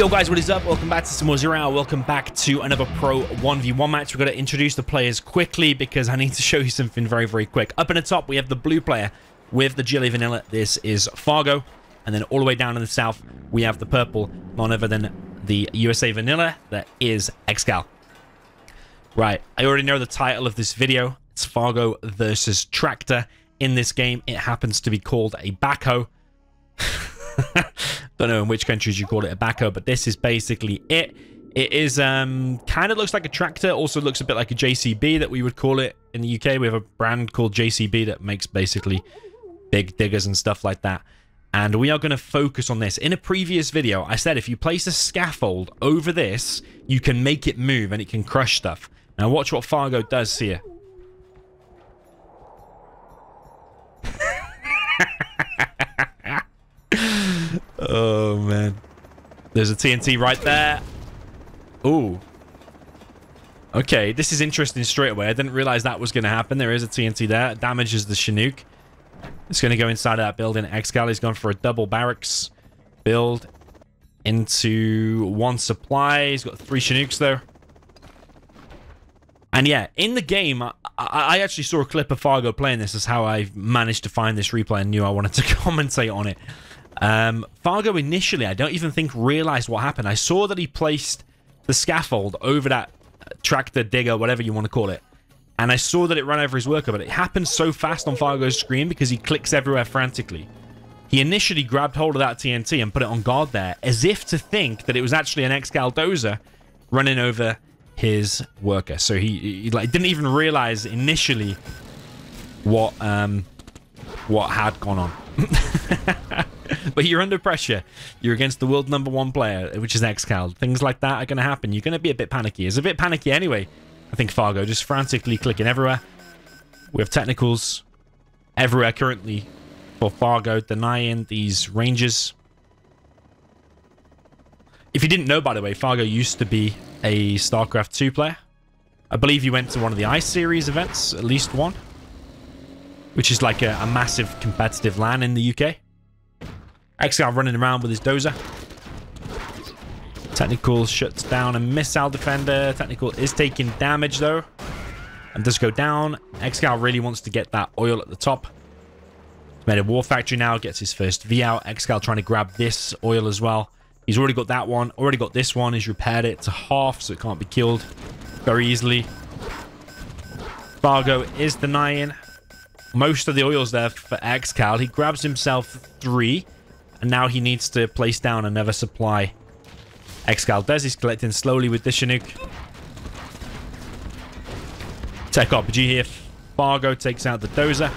Yo guys, what is up? Welcome back to some more Zero. Welcome back to another Pro 1v1 match. We're going to introduce the players quickly because I need to show you something very, very quick. Up in the top, we have the blue player with the GLA Vanilla. This is Fargo. And then all the way down in the south, we have the purple, none other than the USA Vanilla. That is Excal. Right, I already know the title of this video. It's Fargo versus Tractor. In this game, it happens to be called a backhoe. Don't know in which countries you call it a backhoe, but this is basically it. It is um kind of looks like a tractor, also looks a bit like a JCB that we would call it in the UK. We have a brand called JCB that makes basically big diggers and stuff like that. And we are going to focus on this. In a previous video, I said if you place a scaffold over this, you can make it move and it can crush stuff. Now watch what Fargo does here. Oh, man. There's a TNT right there. Ooh. Okay, this is interesting straight away. I didn't realize that was going to happen. There is a TNT there. It damages the Chinook. It's going to go inside of that building. Excal has gone for a double barracks build into one supply. He's got three Chinooks there. And yeah, in the game, I, I, actually saw a clip of Fargo playing this. Is how I managed to find this replay and knew I wanted to commentate on it. Um, Fargo initially, I don't even think realized what happened. I saw that he placed the scaffold over that tractor digger, whatever you want to call it. And I saw that it ran over his worker, but it happened so fast on Fargo's screen because he clicks everywhere frantically. He initially grabbed hold of that TNT and put it on guard there, as if to think that it was actually an Excal dozer running over his worker. So he, he like didn't even realize initially what um what had gone on. but you're under pressure. You're against the world number one player, which is Excal. Things like that are going to happen. You're going to be a bit panicky. It's a bit panicky anyway. I think Fargo just frantically clicking everywhere. We have technicals everywhere currently for Fargo, denying these ranges. If you didn't know, by the way, Fargo used to be a StarCraft 2 player. I believe he went to one of the Ice Series events, at least one. Which is like a, a massive competitive LAN in the UK. Excal running around with his dozer. Technical shuts down a missile defender. Technical is taking damage though. And does go down. Excal really wants to get that oil at the top. Made a war factory now. Gets his first V out. Excal trying to grab this oil as well. He's already got that one. Already got this one. He's repaired it to half so it can't be killed very easily. Fargo is denying most of the oils there for Excal. He grabs himself three. And now he needs to place down another supply. Excal does. He's collecting slowly with the Chinook. Tech RPG here. Fargo takes out the Dozer.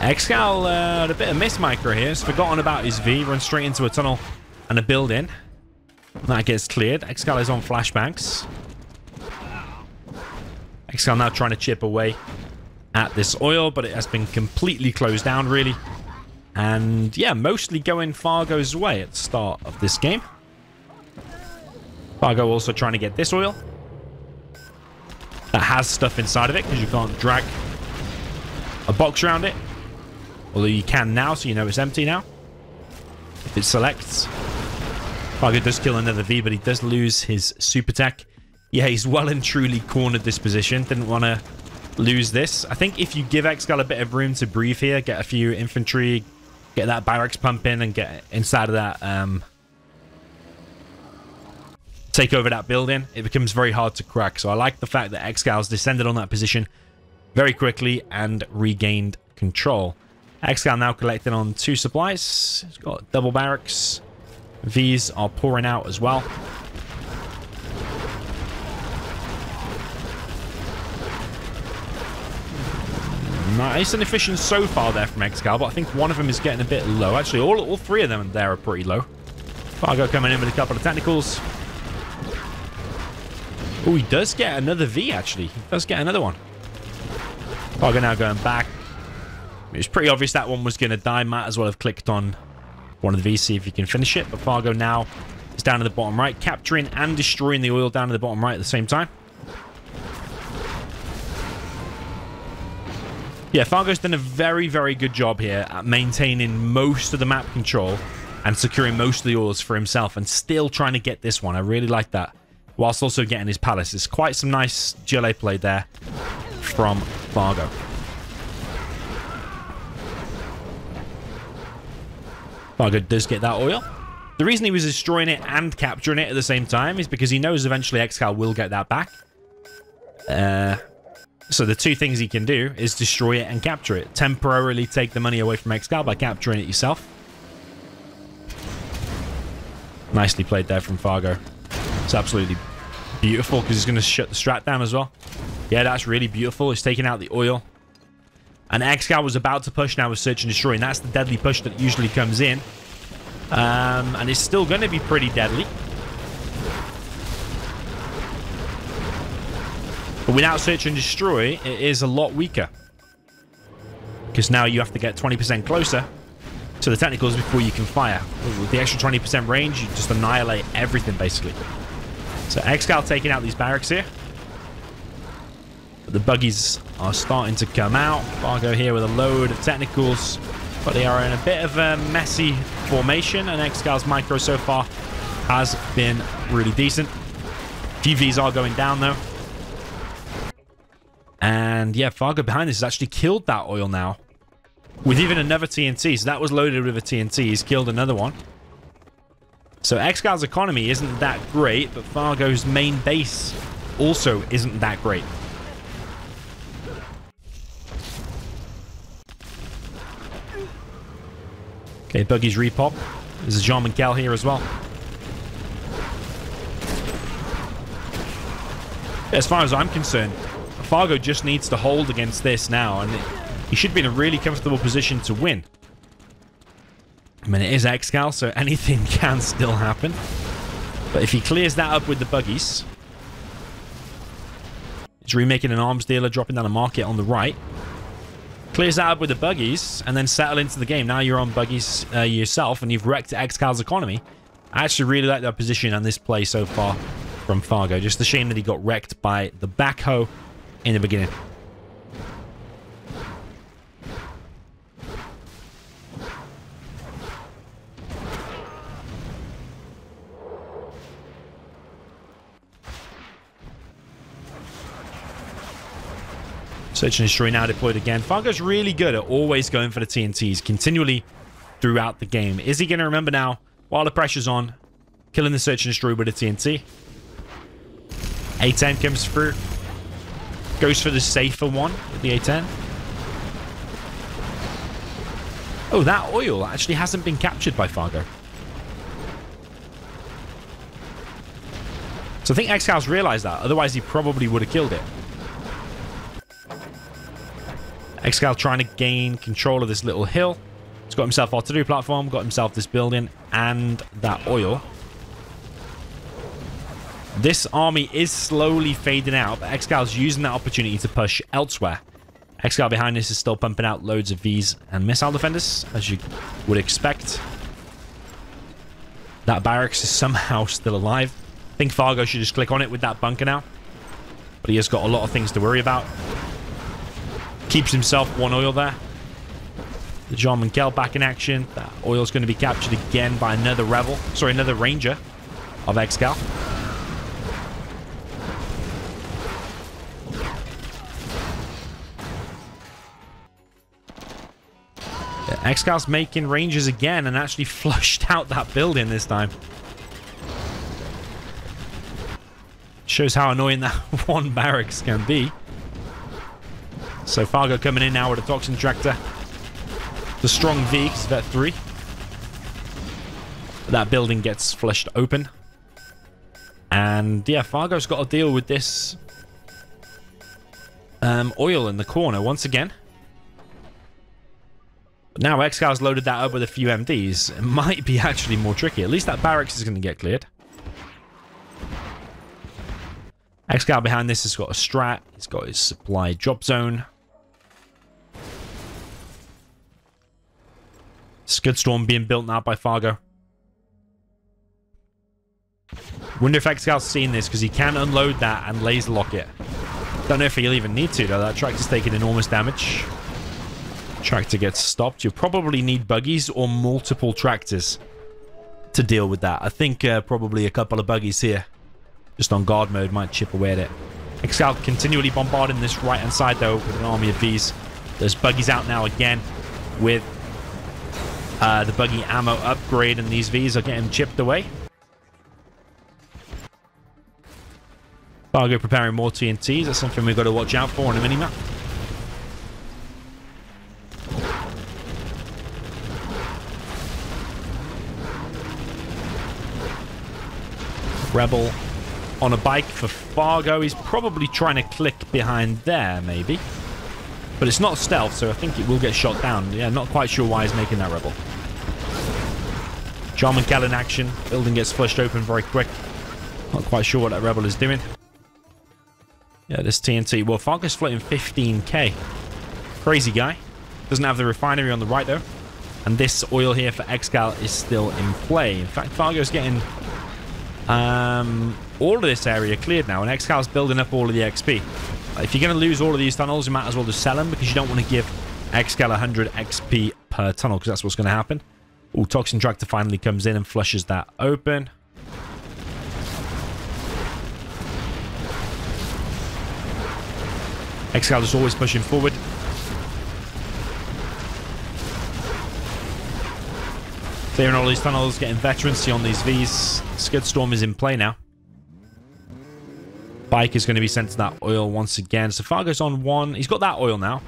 Excal uh, a bit of miss micro here. He's forgotten about his V. Runs straight into a tunnel and a building. That gets cleared. Excal is on flashbangs. Excal now trying to chip away at this oil, but it has been completely closed down, really. And yeah, mostly going Fargo's way at the start of this game. Fargo also trying to get this oil. That has stuff inside of it, because you can't drag a box around it. Although you can now, so you know it's empty now. If it selects. Fargo does kill another V, but he does lose his super tech. Yeah, he's well and truly cornered this position. Didn't want to lose this. I think if you give Excal a bit of room to breathe here, get a few infantry, get that barracks pump in and get inside of that, um, take over that building, it becomes very hard to crack. So I like the fact that Excal's descended on that position very quickly and regained control. Excal now collecting on two supplies. He's got double barracks. These are pouring out as well. Nice and efficient so far there from Excal, but I think one of them is getting a bit low. Actually, all, all three of them there are pretty low. Fargo coming in with a couple of technicals. Oh, he does get another V, actually. He does get another one. Fargo now going back. It's pretty obvious that one was going to die. Might as well have clicked on one of the V's, see if he can finish it. But Fargo now is down in the bottom right, capturing and destroying the oil down in the bottom right at the same time. Yeah, Fargo's done a very, very good job here at maintaining most of the map control and securing most of the oils for himself and still trying to get this one. I really like that. Whilst also getting his palace. It's quite some nice GLA play there from Fargo. Fargo does get that oil. The reason he was destroying it and capturing it at the same time is because he knows eventually Excal will get that back. Uh, so the two things he can do is destroy it and capture it. Temporarily take the money away from Excal by capturing it yourself. Nicely played there from Fargo. It's absolutely beautiful because he's going to shut the strat down as well. Yeah, that's really beautiful. He's taking out the oil. And Excal was about to push now with Search and Destroy, and that's the deadly push that usually comes in. Um, and it's still going to be pretty deadly. But without Search and Destroy, it is a lot weaker. Because now you have to get 20% closer to the technicals before you can fire. With the extra 20% range, you just annihilate everything, basically. So Excal taking out these barracks here. But the buggies are starting to come out. Fargo here with a load of technicals. But they are in a bit of a messy formation. And Excal's micro so far has been really decent. GVs are going down, though. And yeah, Fargo behind this has actually killed that oil now. With even another TNT. So that was loaded with a TNT. He's killed another one. So Excal's economy isn't that great, but Fargo's main base also isn't that great. Okay, Buggy's repop. There's Jarmen Kell here as well. As far as I'm concerned, Fargo just needs to hold against this now, and he should be in a really comfortable position to win. I mean, it is Excal, so anything can still happen. But if he clears that up with the buggies, he's remaking an arms dealer, dropping down a market on the right. Clears that up with the buggies, and then settle into the game. Now you're on buggies uh, yourself, and you've wrecked Excal's economy. I actually really like that position and this play so far from Fargo. Just a shame that he got wrecked by the backhoe in the beginning. Search and Destroy now deployed again. Fargo's really good at always going for the TNTs continually throughout the game. Is he going to remember now, while the pressure's on, killing the Search and Destroy with a TNT? A10 comes through. Goes for the safer one with the A10. Oh, that oil actually hasn't been captured by Fargo. So I think Excal's realized that. Otherwise, he probably would have killed it. Excal trying to gain control of this little hill. He's got himself to-do platform, got himself this building, and that oil. This army is slowly fading out, but Excal's using that opportunity to push elsewhere. Excal behind this is still pumping out loads of Vs and missile defenders, as you would expect. That barracks is somehow still alive. I think Fargo should just click on it with that bunker now. But he has got a lot of things to worry about. Keeps himself one oil there. The Jarmen Kell back in action. That oil's going to be captured again by another Rebel. Sorry, another Ranger of Excal. Excal's making Rangers again and actually flushed out that building this time. Shows how annoying that one barracks can be. So Fargo coming in now with a Toxin Tractor. The strong V, because vet 3. That building gets flushed open. And yeah, Fargo's got to deal with this um, oil in the corner once again. Now Excal's loaded that up with a few MDs. It might be actually more tricky. At least that barracks is going to get cleared. Excal behind this has got a strat. He's got his supply drop zone. Scudstorm being built now by Fargo. Wonder if Excal's seen this because he can unload that and laser lock it. Don't know if he'll even need to though. That tractor's taking enormous damage. Tractor gets stopped. You probably need buggies or multiple tractors to deal with that. I think uh, probably a couple of buggies here, just on guard mode, might chip away at it. Excal continually bombarding this right-hand side, though, with an army of Vs. There's buggies out now again with uh, the buggy ammo upgrade, and these Vs are getting chipped away. Fargo preparing more TNTs. That's something we've got to watch out for on the minimap. Rebel on a bike for Fargo. He's probably trying to click behind there, maybe. But it's not stealth, so I think it will get shot down. Yeah, not quite sure why he's making that Rebel. Jarmen Kell in action. Building gets flushed open very quick. Not quite sure what that Rebel is doing. Yeah, this TNT. Well, Fargo's floating 15k. Crazy guy. Doesn't have the refinery on the right, though. And this oil here for Excal is still in play. In fact, Fargo's getting um, all of this area cleared now, and Excal's building up all of the XP. If you're going to lose all of these tunnels, you might as well just sell them because you don't want to give Excal 100 XP per tunnel because that's what's going to happen. Oh, Toxin Tractor finally comes in and flushes that open. Excal is always pushing forward. Clearing all these tunnels, getting veterancy on these Vs. Scud Storm is in play now. Bike is going to be sent to that oil once again. So Fargo's on one. He's got that oil now.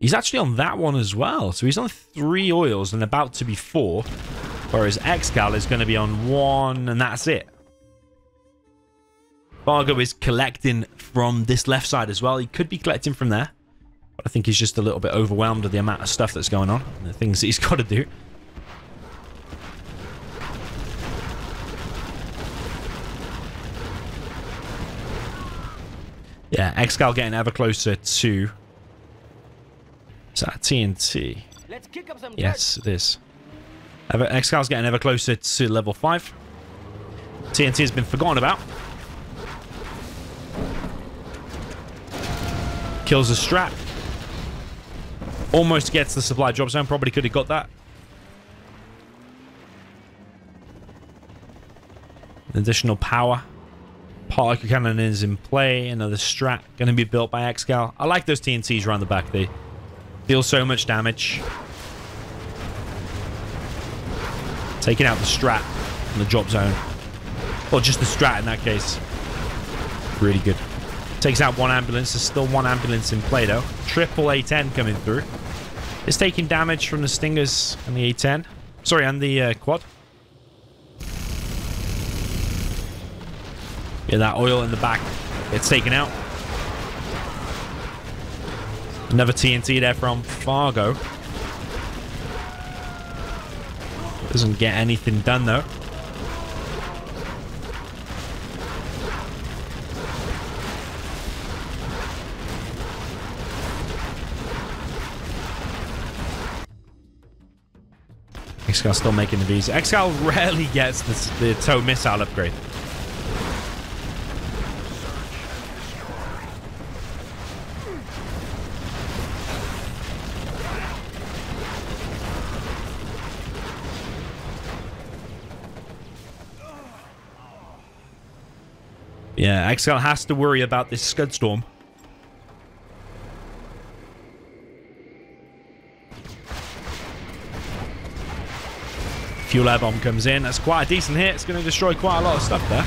He's actually on that one as well. So he's on three oils and about to be four. Whereas Excal is going to be on one and that's it. Fargo is collecting from this left side as well. He could be collecting from there. But I think he's just a little bit overwhelmed with the amount of stuff that's going on. And the things that he's got to do. Yeah, Excal getting ever closer to... Is that TNT? Let's kick up some yes, it is. Excal's getting ever closer to level 5. TNT has been forgotten about. Kills the strat. Almost gets the supply drop zone. Probably could have got that. Additional power. Particle cannon is in play. Another strat going to be built by Excal. I like those TNTs around the back. They deal so much damage. Taking out the strat in the drop zone. Or just the strat in that case. Really good. Takes out one ambulance. There's still one ambulance in play though. Triple A10 coming through. It's taking damage from the Stingers and the A10. Sorry, and the uh, quad. Yeah, that oil in the back gets taken out. Another TNT there from Fargo. Doesn't get anything done though. Excal still making the V's. Excal rarely gets the, the tow missile upgrade. Yeah, Excal has to worry about this Scud Storm. Fuel air bomb comes in. That's quite a decent hit. It's going to destroy quite a lot of stuff there.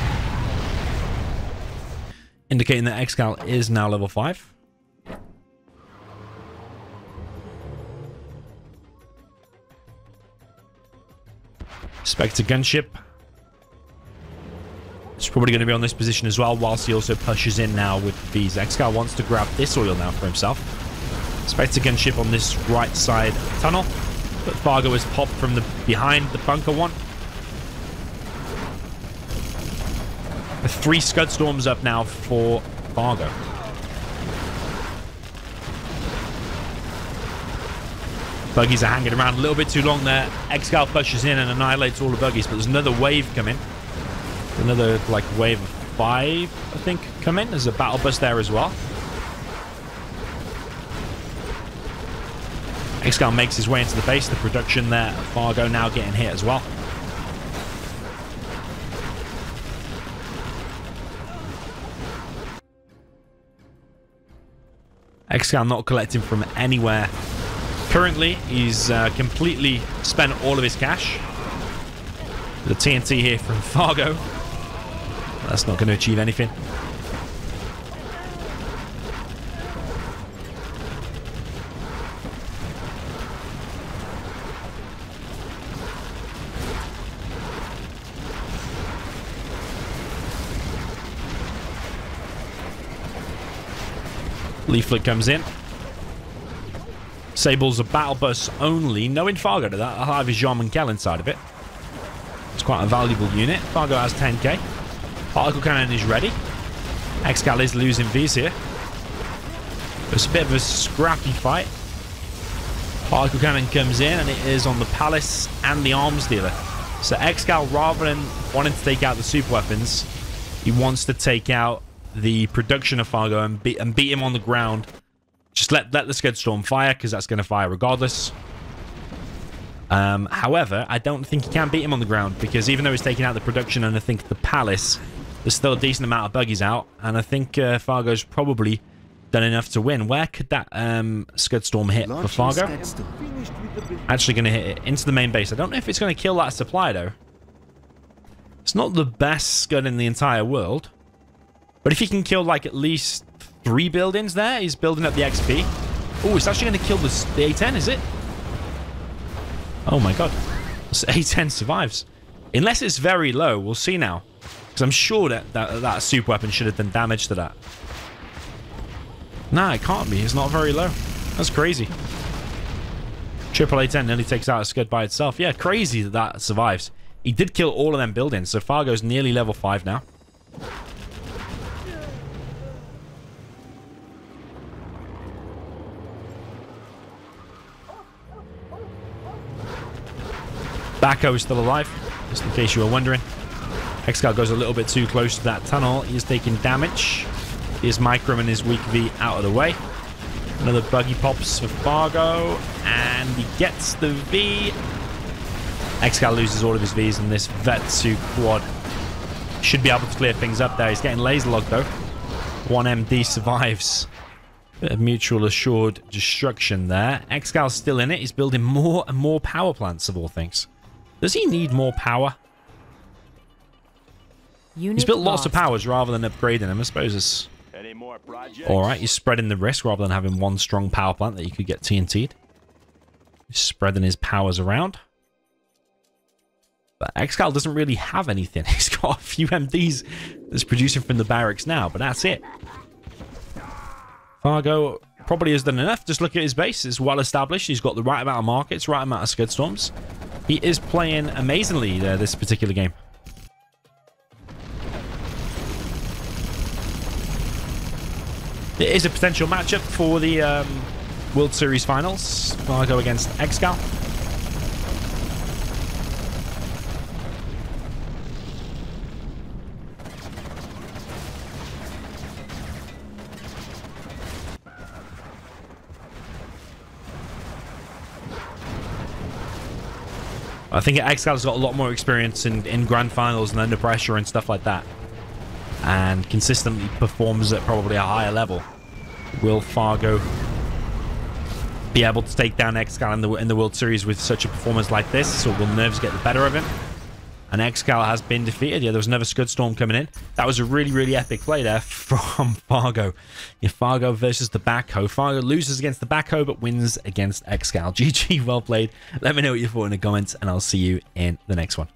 Indicating that Excal is now level 5. Spectre gunship Probably going to be on this position as well, whilst he also pushes in now with these. Excal wants to grab this oil now for himself. Spectre gunship on this right side tunnel. But Fargo is popped from the behind the bunker one. The three Scud Storms up now for Fargo. Buggies are hanging around a little bit too long there. Excal pushes in and annihilates all the buggies, but there's another wave coming Another like wave of five, I think, come in. There's a battle bus there as well. Excal makes his way into the base. The production there Fargo now getting hit as well. Excal not collecting from anywhere. Currently, he's uh, completely spent all of his cash. The TNT here from Fargo that's not going to achieve anything. Leaflet comes in. Sable's a battle bus only. No Infargo to that. I'll have his Jarmen Kell inside of it. It's quite a valuable unit. Fargo has 10k. Particle Cannon is ready. Excal is losing V's here. It's a bit of a scrappy fight. Particle Cannon comes in and it is on the Palace and the Arms Dealer. So Excal, rather than wanting to take out the super weapons, he wants to take out the production of Fargo and beat, and beat him on the ground. Just let, let the Scud Storm fire, because that's going to fire regardless. Um, however, I don't think he can beat him on the ground, because even though he's taking out the production and I think the Palace, there's still a decent amount of buggies out, and I think uh, Fargo's probably done enough to win. Where could that um, Scud Storm hit for Fargo? Actually going to hit it into the main base. I don't know if it's going to kill that supply, though. It's not the best Scud in the entire world. But if he can kill like at least three buildings there, he's building up the XP. Oh, it's actually going to kill the, the A10, is it? Oh my god. This A10 survives. Unless it's very low, we'll see now. Because I'm sure that, that that super weapon should have done damage to that. Nah, it can't be. It's not very low. That's crazy. Triple A10 nearly takes out a Scud by itself. Yeah, crazy that that survives. He did kill all of them buildings, so Fargo's nearly level 5 now. Backhoe is still alive, just in case you were wondering. Excal goes a little bit too close to that tunnel. He is taking damage. Here's Micro and his weak V out of the way. Another buggy pops for Fargo, and he gets the V. Excal loses all of his Vs, and this Vetsu quad should be able to clear things up there. He's getting laser locked, though. One MD survives. Bit of mutual assured destruction there. Excal's still in it. He's building more and more power plants, of all things. Does he need more power? Unit he's built lost. lots of powers rather than upgrading them. I suppose it's... Alright, he's spreading the risk rather than having one strong power plant that you could get TNT'd. He's spreading his powers around. But Excal doesn't really have anything. He's got a few MDs that's producing from the barracks now, but that's it. Fargo probably has done enough. Just look at his base. It's well established. He's got the right amount of markets, right amount of Scud Storms. He is playing amazingly uh, this particular game. It is a potential matchup for the um, World Series Finals. Fargo against Excal. I think Excal's got a lot more experience in, in grand finals and under pressure and stuff like that. And consistently performs at probably a higher level. Will Fargo be able to take down Excal in the, in the World Series with such a performance like this? Or will nerves get the better of him? And Excal has been defeated. Yeah, there was another Scud Storm coming in. That was a really, really epic play there from Fargo. Yeah, Fargo versus the backhoe. Fargo loses against the backhoe, but wins against Excal. GG, well played. Let me know what you thought in the comments, and I'll see you in the next one.